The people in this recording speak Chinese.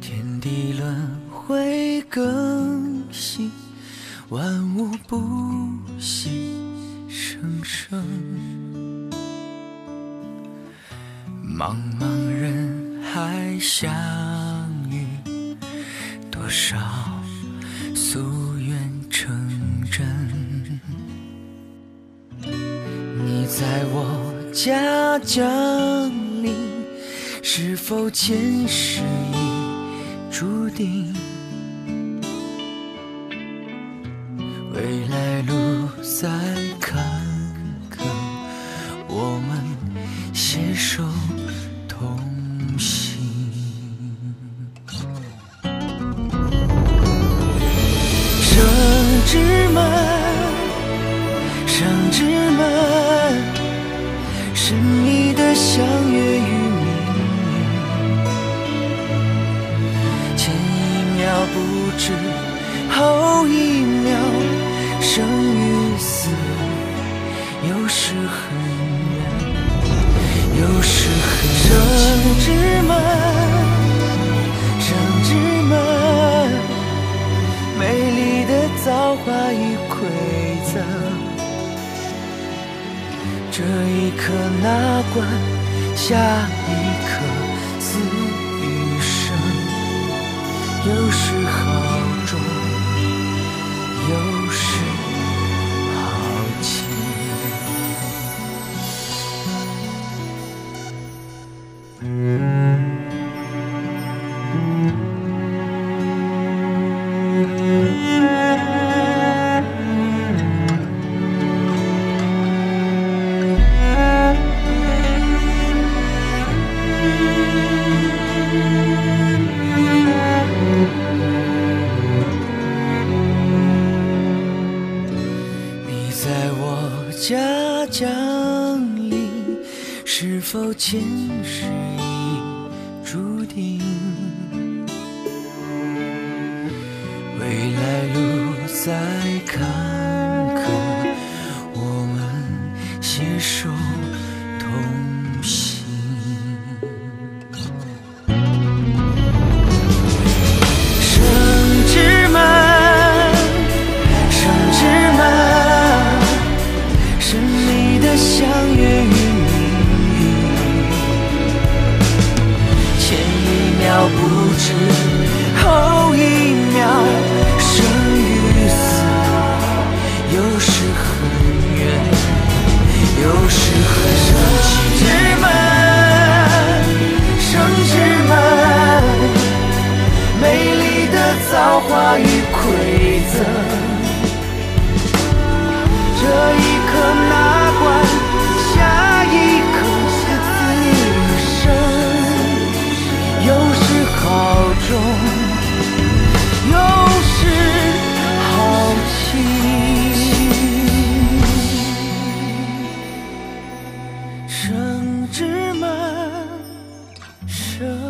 天地轮回，更新万物，不息生生。茫茫人海相遇，多少夙愿成真。你在我家降临，是否前世已注定？未来路再看生之门，是你的相约与命运。前一秒不知，后一秒生与死，有时很远，有时很近。生之门，这一刻哪管，下一刻似余生。有时候是否前世已注定？未来路再坎坷，我们携手不知，后一秒生与死，有时很远，有时很。生之门，生之门。美丽的造化与馈赠。这一刻轻。生之门，生。